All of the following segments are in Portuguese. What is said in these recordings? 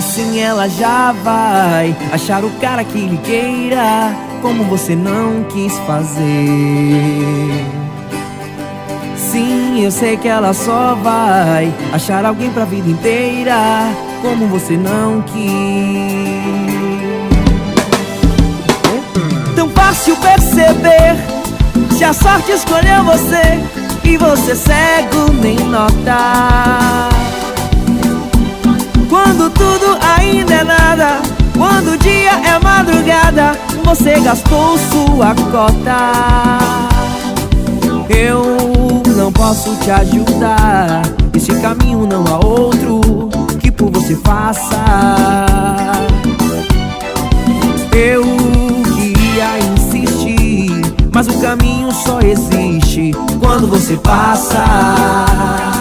Assim ela já vai achar o cara que lhe queira, como você não quis fazer. Sim, eu sei que ela só vai achar alguém pra vida inteira, como você não quis. Tão fácil perceber se a sorte escolheu você e você cego nem nota. Quando tudo ainda é nada Quando o dia é madrugada Você gastou sua cota Eu posso te ajudar. Esse caminho não há outro Que por você faça. Eu queria insistir Mas o caminho só existe Quando você passa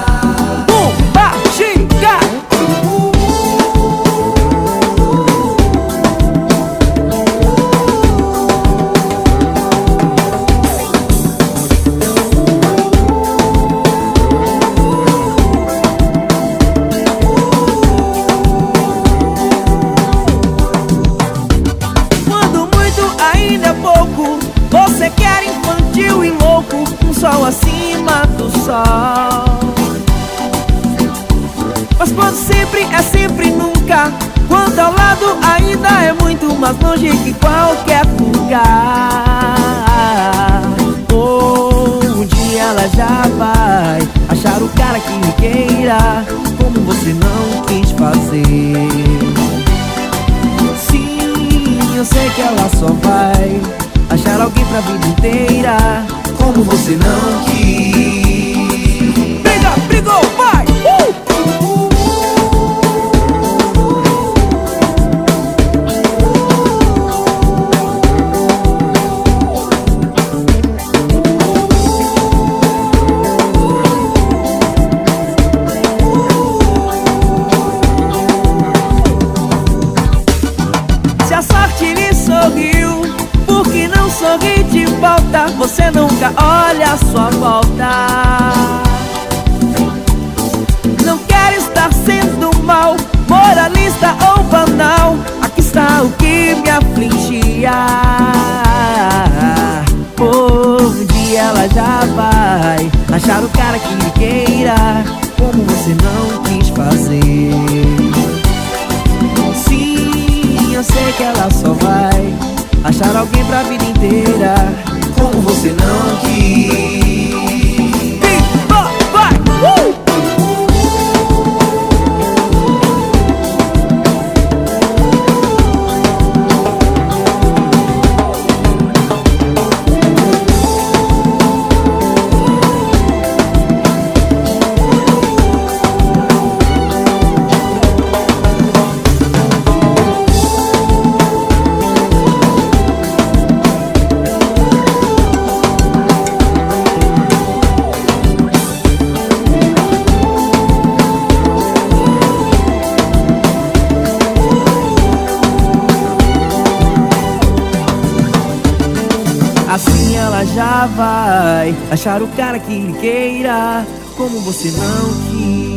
sempre é sempre nunca. Quando ao lado ainda é muito mais longe que qualquer lugar. Oh, Um dia ela já vai achar o cara que me queira Como você não quis fazer. Sim, eu sei que ela só vai achar alguém pra vida inteira como você não quis. Você nunca olha a sua volta. Não quer estar sendo mal, moralista ou banal. Aqui está o que me afligia. Um dia ela já vai achar o cara que lhe queira, como você não quis fazer. Sim, eu sei que ela só vai achar alguém pra vida inteira, como você não quis. Assim ela já vai achar o cara que lhe queira, como você não quis.